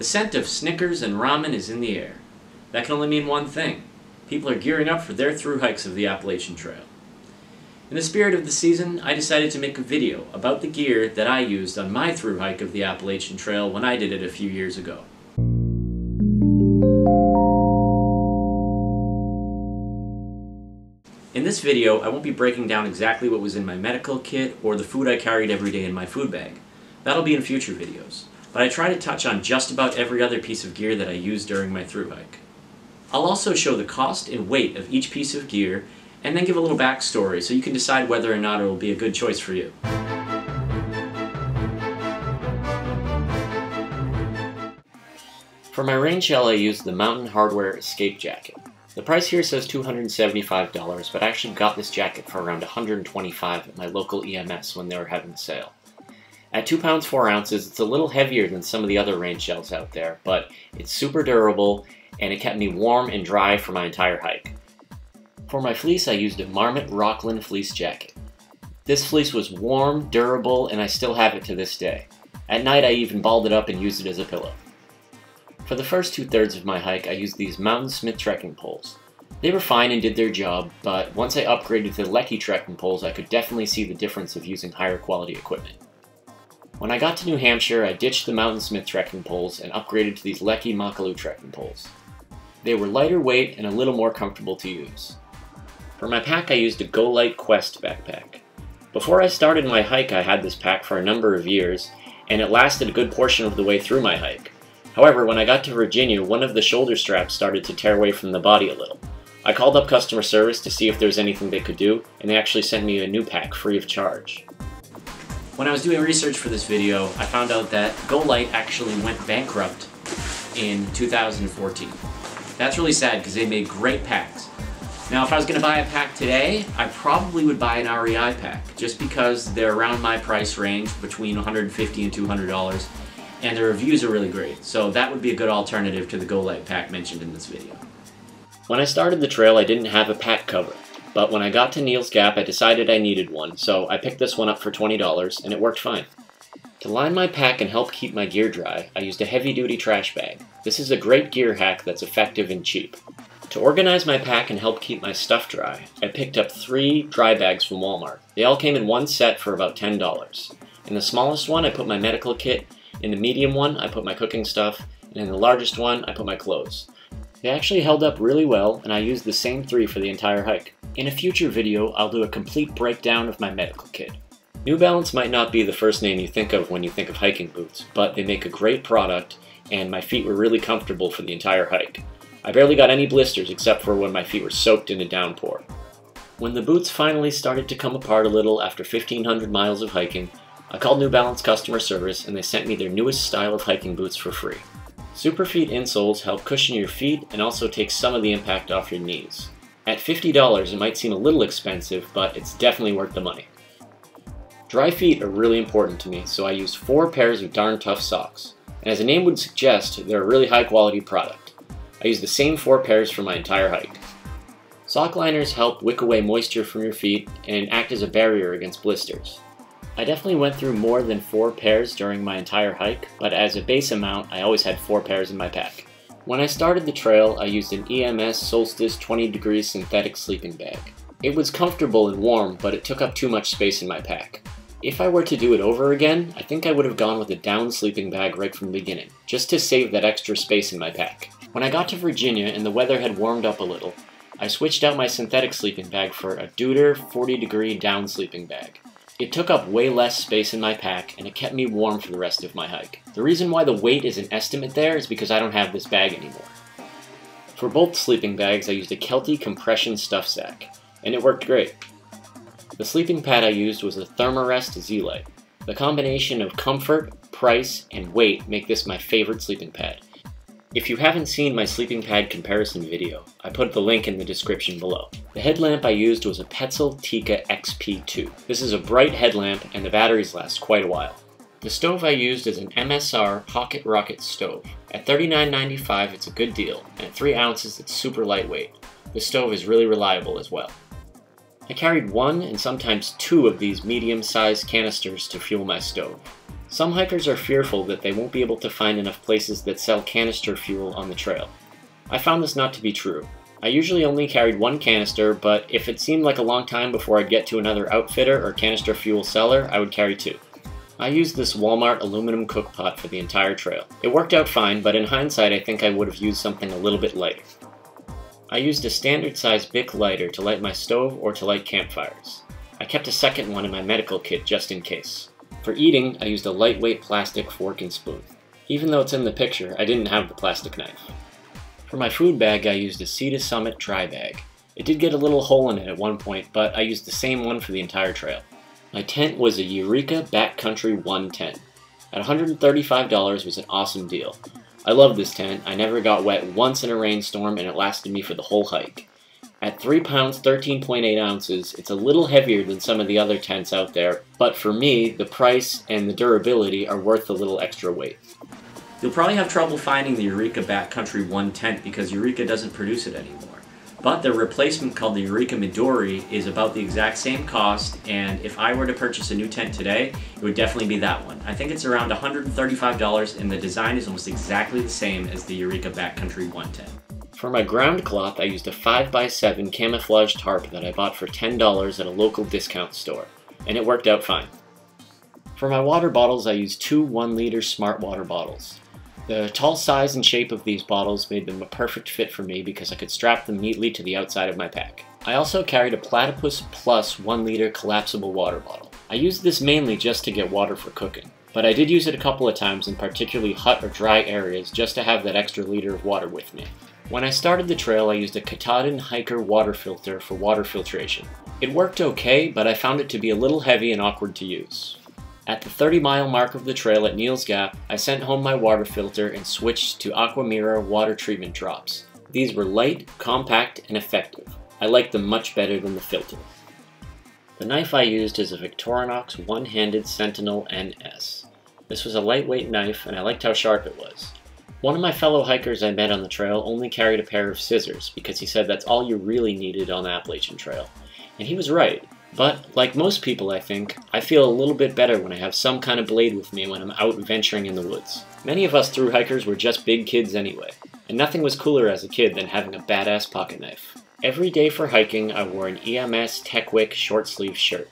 The scent of Snickers and ramen is in the air. That can only mean one thing. People are gearing up for their through hikes of the Appalachian Trail. In the spirit of the season, I decided to make a video about the gear that I used on my through hike of the Appalachian Trail when I did it a few years ago. In this video, I won't be breaking down exactly what was in my medical kit or the food I carried every day in my food bag. That'll be in future videos, but I try to touch on just about every other piece of gear that I use during my through hike. I'll also show the cost and weight of each piece of gear and then give a little backstory so you can decide whether or not it will be a good choice for you. For my rain shell I used the Mountain Hardwear Escape Jacket. The price here says $275, but I actually got this jacket for around $125 at my local EMS when they were having a sale. At 2 pounds 4 ounces, it's a little heavier than some of the other rain shells out there, but it's super durable and it kept me warm and dry for my entire hike. For my fleece, I used a Marmot Rocklin fleece jacket. This fleece was warm, durable, and I still have it to this day. At night, I even balled it up and used it as a pillow. For the first two thirds of my hike, I used these Mountainsmith trekking poles. They were fine and did their job, but once I upgraded to Leki trekking poles, I could definitely see the difference of using higher quality equipment. When I got to New Hampshire, I ditched the Mountainsmith trekking poles and upgraded to these Leki Makalu trekking poles. They were lighter weight and a little more comfortable to use. For my pack I used a GoLite Quest backpack. Before I started my hike I had this pack for a number of years, and it lasted a good portion of the way through my hike. However, when I got to Virginia, one of the shoulder straps started to tear away from the body a little. I called up customer service to see if there was anything they could do, and they actually sent me a new pack free of charge. When I was doing research for this video, I found out that GoLite actually went bankrupt in 2014. That's really sad because they made great packs. Now, if I was going to buy a pack today, I probably would buy an REI pack, just because they're around my price range, between 150 and $200, and the reviews are really great. So that would be a good alternative to the GoLite pack mentioned in this video. When I started the trail, I didn't have a pack cover, but when I got to Neel's Gap, I decided I needed one, so I picked this one up for $20, and it worked fine. To line my pack and help keep my gear dry, I used a heavy-duty trash bag. This is a great gear hack that's effective and cheap. To organize my pack and help keep my stuff dry, I picked up three dry bags from Walmart. They all came in one set for about $10. In the smallest one, I put my medical kit. In the medium one, I put my cooking stuff. And in the largest one, I put my clothes. They actually held up really well, and I used the same three for the entire hike. In a future video, I'll do a complete breakdown of my medical kit. New Balance might not be the first name you think of when you think of hiking boots, but they make a great product, and my feet were really comfortable for the entire hike. I barely got any blisters except for when my feet were soaked in a downpour. When the boots finally started to come apart a little after 1500 miles of hiking, I called New Balance customer service and they sent me their newest style of hiking boots for free. Superfeet insoles help cushion your feet and also take some of the impact off your knees. At $50 it might seem a little expensive, but it's definitely worth the money. Dry feet are really important to me, so I use four pairs of darn tough socks. And as the name would suggest, they're a really high quality product. I use the same four pairs for my entire hike. Sock liners help wick away moisture from your feet and act as a barrier against blisters. I definitely went through more than four pairs during my entire hike, but as a base amount, I always had four pairs in my pack. When I started the trail, I used an EMS Solstice 20 degree synthetic sleeping bag. It was comfortable and warm, but it took up too much space in my pack. If I were to do it over again, I think I would have gone with a down sleeping bag right from the beginning, just to save that extra space in my pack. When I got to Virginia and the weather had warmed up a little, I switched out my synthetic sleeping bag for a Deuter 40 degree down sleeping bag. It took up way less space in my pack and it kept me warm for the rest of my hike. The reason why the weight is an estimate there is because I don't have this bag anymore. For both sleeping bags I used a Kelty compression stuff sack, and it worked great. The sleeping pad I used was a Thermarest Z-Lite. The combination of comfort, price, and weight make this my favorite sleeping pad. If you haven't seen my sleeping pad comparison video, I put the link in the description below. The headlamp I used was a Petzl Tikka XP2. This is a bright headlamp and the batteries last quite a while. The stove I used is an MSR Pocket Rocket stove. At $39.95 it's a good deal, and at 3 ounces it's super lightweight. The stove is really reliable as well. I carried one and sometimes two of these medium-sized canisters to fuel my stove. Some hikers are fearful that they won't be able to find enough places that sell canister fuel on the trail. I found this not to be true. I usually only carried one canister, but if it seemed like a long time before I'd get to another outfitter or canister fuel seller, I would carry two. I used this Walmart aluminum cookpot for the entire trail. It worked out fine, but in hindsight I think I would have used something a little bit lighter. I used a standard size Bic lighter to light my stove or to light campfires. I kept a second one in my medical kit just in case. For eating, I used a lightweight plastic fork and spoon. Even though it's in the picture, I didn't have the plastic knife. For my food bag, I used a Sea to Summit dry bag. It did get a little hole in it at one point, but I used the same one for the entire trail. My tent was a Eureka Backcountry 110. At $135 was an awesome deal. I love this tent. I never got wet once in a rainstorm and it lasted me for the whole hike. At 3 pounds 13.8 ounces, it's a little heavier than some of the other tents out there, but for me, the price and the durability are worth the little extra weight. You'll probably have trouble finding the Eureka Backcountry 1 tent because Eureka doesn't produce it anymore. But the replacement called the Eureka Midori is about the exact same cost, and if I were to purchase a new tent today, it would definitely be that one. I think it's around $135 and the design is almost exactly the same as the Eureka Backcountry 1 tent. For my ground cloth, I used a 5x7 camouflage tarp that I bought for $10 at a local discount store, and it worked out fine. For my water bottles, I used two 1 liter smart water bottles. The tall size and shape of these bottles made them a perfect fit for me because I could strap them neatly to the outside of my pack. I also carried a Platypus Plus 1 liter collapsible water bottle. I used this mainly just to get water for cooking, but I did use it a couple of times in particularly hot or dry areas just to have that extra liter of water with me. When I started the trail, I used a Katadyn Hiker water filter for water filtration. It worked okay, but I found it to be a little heavy and awkward to use. At the 30 mile mark of the trail at Neels Gap, I sent home my water filter and switched to Aquamira water treatment drops. These were light, compact, and effective. I liked them much better than the filter. The knife I used is a Victorinox one-handed Sentinel NS. This was a lightweight knife and I liked how sharp it was. One of my fellow hikers I met on the trail only carried a pair of scissors because he said that's all you really needed on the Appalachian Trail. And he was right. But, like most people I think, I feel a little bit better when I have some kind of blade with me when I'm out venturing in the woods. Many of us through hikers were just big kids anyway, and nothing was cooler as a kid than having a badass pocket knife. Every day for hiking, I wore an EMS Techwick short sleeve shirt.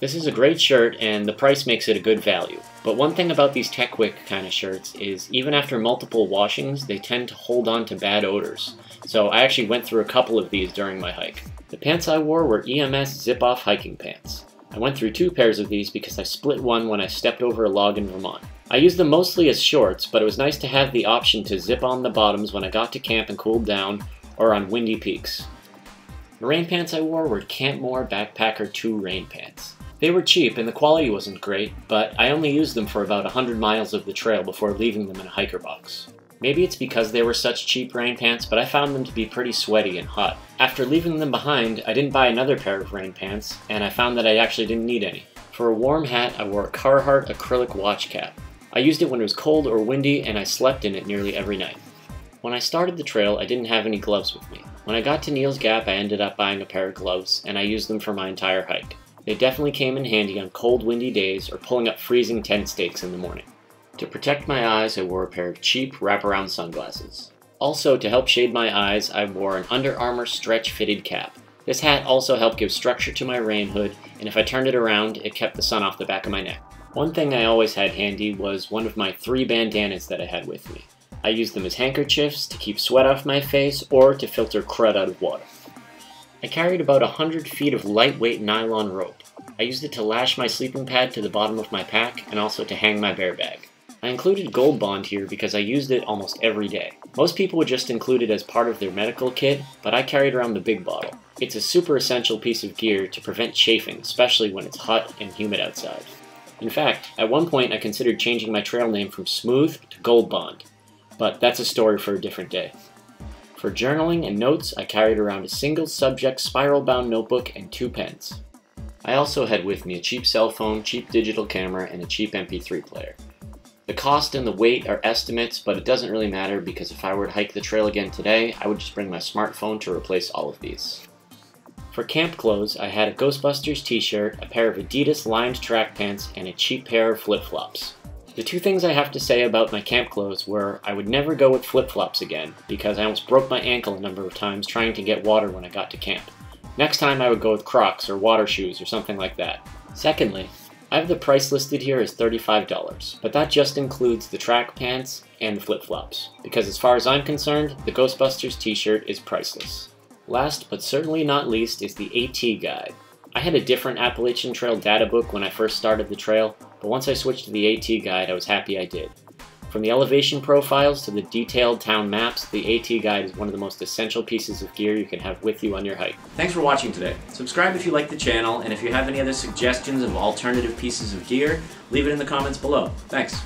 This is a great shirt, and the price makes it a good value. But one thing about these Techwick kind of shirts is even after multiple washings, they tend to hold on to bad odors. So I actually went through a couple of these during my hike. The pants I wore were EMS zip-off hiking pants. I went through two pairs of these because I split one when I stepped over a log in Vermont. I used them mostly as shorts, but it was nice to have the option to zip on the bottoms when I got to camp and cooled down, or on windy peaks. The rain pants I wore were Campmor Backpacker 2 rain pants. They were cheap and the quality wasn't great, but I only used them for about 100 miles of the trail before leaving them in a hiker box. Maybe it's because they were such cheap rain pants, but I found them to be pretty sweaty and hot. After leaving them behind, I didn't buy another pair of rain pants, and I found that I actually didn't need any. For a warm hat, I wore a Carhartt acrylic watch cap. I used it when it was cold or windy, and I slept in it nearly every night. When I started the trail, I didn't have any gloves with me. When I got to Neels Gap, I ended up buying a pair of gloves, and I used them for my entire hike. They definitely came in handy on cold, windy days or pulling up freezing tent stakes in the morning. To protect my eyes, I wore a pair of cheap wraparound sunglasses. Also, to help shade my eyes, I wore an Under Armour stretch fitted cap. This hat also helped give structure to my rain hood, and if I turned it around, it kept the sun off the back of my neck. One thing I always had handy was one of my three bandanas that I had with me. I used them as handkerchiefs to keep sweat off my face or to filter crud out of water. I carried about a 100 feet of lightweight nylon rope. I used it to lash my sleeping pad to the bottom of my pack and also to hang my bear bag. I included Gold Bond here because I used it almost every day. Most people would just include it as part of their medical kit, but I carried around the big bottle. It's a super essential piece of gear to prevent chafing, especially when it's hot and humid outside. In fact, at one point I considered changing my trail name from Smooth to Gold Bond, but that's a story for a different day. For journaling and notes, I carried around a single subject spiral bound notebook and two pens. I also had with me a cheap cell phone, cheap digital camera, and a cheap MP3 player. The cost and the weight are estimates, but it doesn't really matter because if I were to hike the trail again today, I would just bring my smartphone to replace all of these. For camp clothes, I had a Ghostbusters t-shirt, a pair of Adidas lined track pants, and a cheap pair of flip-flops. The two things I have to say about my camp clothes were I would never go with flip-flops again, because I almost broke my ankle a number of times trying to get water when I got to camp. Next time I would go with Crocs or water shoes or something like that. Secondly, I have the price listed here as $35, but that just includes the track pants and the flip-flops, because as far as I'm concerned, the Ghostbusters t-shirt is priceless. Last but certainly not least is the AT guide. I had a different Appalachian Trail data book when I first started the trail, but once I switched to the AT guide I was happy I did. From the elevation profiles to the detailed town maps, the AT guide is one of the most essential pieces of gear you can have with you on your hike. Thanks for watching today. Subscribe if you like the channel, and if you have any other suggestions of alternative pieces of gear, leave it in the comments below. Thanks.